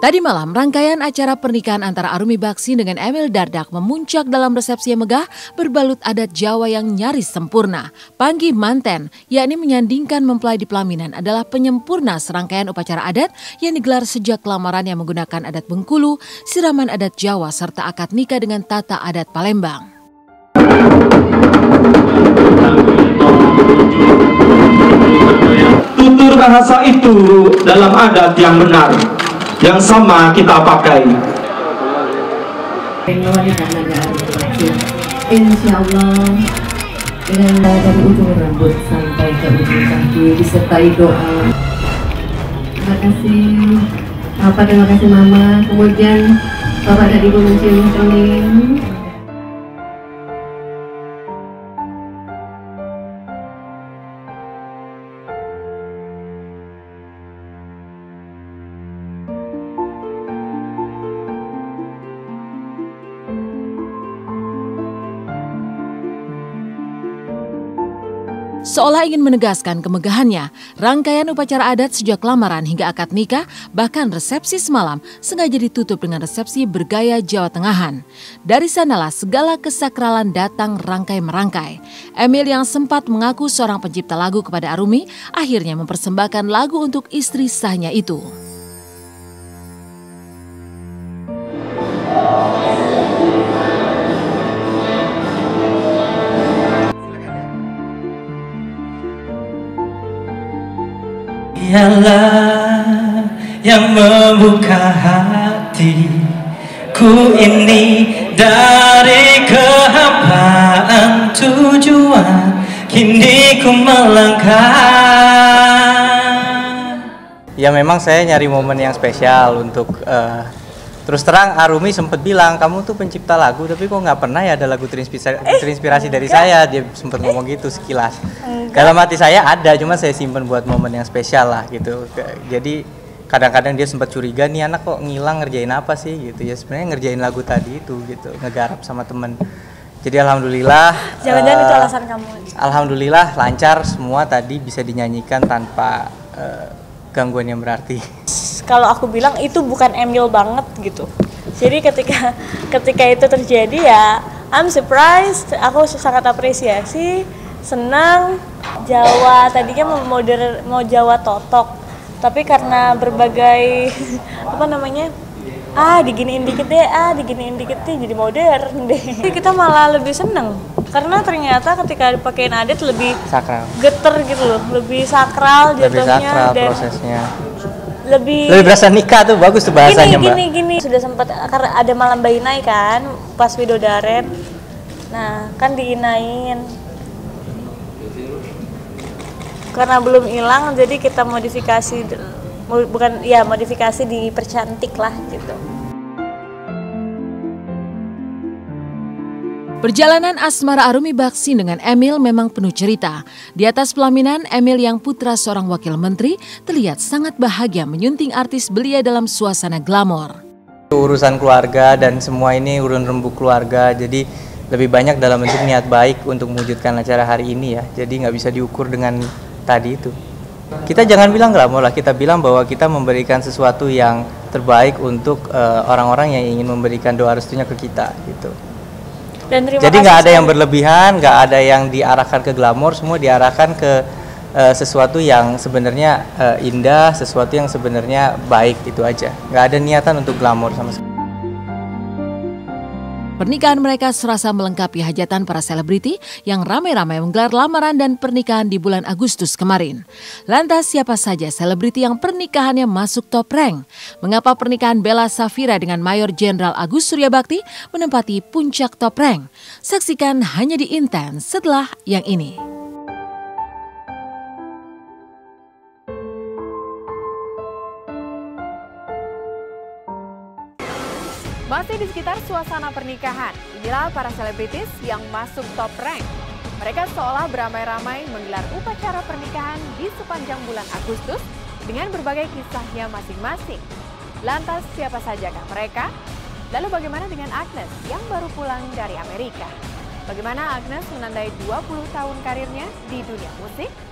Tadi malam, rangkaian acara pernikahan antara Arumi Baksi dengan Emil Dardak memuncak dalam resepsi yang megah berbalut adat Jawa yang nyaris sempurna. Panggi Manten, yakni menyandingkan mempelai di pelaminan adalah penyempurna serangkaian upacara adat yang digelar sejak lamaran yang menggunakan adat Bengkulu, siraman adat Jawa, serta akad nikah dengan tata adat Palembang. Tutur bahasa itu dalam adat yang benar yang sama kita pakai. Insya Allah dengan dari ujung rambut sampai ke ujung kaki disertai doa. Terima kasih Bapak, terima kasih Mama. Kemudian Bapak dan Ibu mencium kami. Seolah ingin menegaskan kemegahannya, rangkaian upacara adat sejak lamaran hingga akad nikah, bahkan resepsi semalam sengaja ditutup dengan resepsi bergaya Jawa Tengahan. Dari sanalah segala kesakralan datang rangkai-merangkai. Emil yang sempat mengaku seorang pencipta lagu kepada Arumi, akhirnya mempersembahkan lagu untuk istri sahnya itu. Dialah yang membuka hatiku ini dari kehampaan tujuan kini ku melangkah. Ya memang saya nyari momen yang spesial untuk uh, terus terang Arumi sempat bilang kamu tuh pencipta lagu tapi kok nggak pernah ya ada lagu terinspirasi, eh, terinspirasi dari saya. Dia sempat ngomong gitu sekilas. Dalam hati saya ada cuma saya simpen buat momen yang spesial lah gitu. Jadi kadang-kadang dia sempat curiga nih anak kok ngilang ngerjain apa sih? Gitu. Ya sebenarnya ngerjain lagu tadi itu gitu. Ngegarap sama temen. Jadi alhamdulillah jangan-jangan uh, itu alasan kamu. alhamdulillah lancar semua tadi bisa dinyanyikan tanpa uh, gangguan yang berarti kalau aku bilang itu bukan Emil banget gitu. Jadi ketika ketika itu terjadi ya I'm surprised. Aku sangat apresiasi senang. Jawa tadinya mau modern mau Jawa totok. Tapi karena berbagai apa namanya? Ah diginiin dikit deh ah diginiin dikit deh jadi modern deh. Kita malah lebih seneng. Karena ternyata ketika dipakein adat lebih sakral. geter gitu loh lebih sakral lebih sakral dan prosesnya lebih lebih berasa nikah tuh bagus tuh bahasanya gini, mbak. gini gini sudah sempat karena ada malam bainai kan pas widodaren. Nah kan diinain. Karena belum hilang jadi kita modifikasi bukan ya modifikasi dipercantik lah gitu Perjalanan asmara Arumi Baksi dengan Emil memang penuh cerita. Di atas pelaminan, Emil yang putra seorang wakil menteri terlihat sangat bahagia menyunting artis belia dalam suasana glamor. Urusan keluarga dan semua ini urun rembuk keluarga, jadi lebih banyak dalam bentuk niat baik untuk mewujudkan acara hari ini ya. Jadi nggak bisa diukur dengan tadi itu. Kita jangan bilang glamor lah, kita bilang bahwa kita memberikan sesuatu yang terbaik untuk eh, orang-orang uh, yang ingin memberikan doa restunya ke kita gitu. Dan Jadi nggak ada yang berlebihan, nggak ada yang diarahkan ke glamor, semua diarahkan ke uh, sesuatu yang sebenarnya uh, indah, sesuatu yang sebenarnya baik itu aja. Nggak ada niatan untuk glamor sama sekali. Pernikahan mereka serasa melengkapi hajatan para selebriti yang ramai-ramai menggelar lamaran dan pernikahan di bulan Agustus kemarin. Lantas siapa saja selebriti yang pernikahannya masuk top rank? Mengapa pernikahan Bella Safira dengan Mayor Jenderal Agus Suryabakti menempati puncak top rank? Saksikan hanya di Intense setelah yang ini. Masih di sekitar suasana pernikahan, inilah para selebritis yang masuk top rank. Mereka seolah beramai-ramai menggelar upacara pernikahan di sepanjang bulan Agustus dengan berbagai kisahnya masing-masing. Lantas siapa sajakah mereka? Lalu bagaimana dengan Agnes yang baru pulang dari Amerika? Bagaimana Agnes menandai 20 tahun karirnya di dunia musik?